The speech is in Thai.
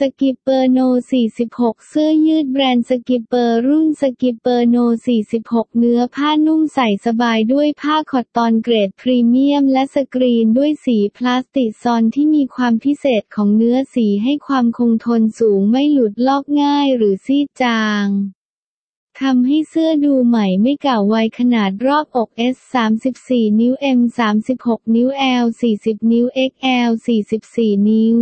Skipper No 46 เสื้อยืดแบรนด์ Skipper รุ่น Skipper No 46 เนื้อผ้านุ่มใส่สบายด้วยผ้าคอตตอนเกรดพรีเมียมและสกรีนด้วยสี plastisol ที่มีความพิเศษของเนื้อสีให้ความคงทนสูงไม่หลุดลอกง่ายหรือซีดจางทำให้เสื้อดูใหม่ไม่เก่าไวขนาดรอบอก S 34 นิ้ว M 36 นิ้ว L 40 นิ้ว XL 44 นิ้ว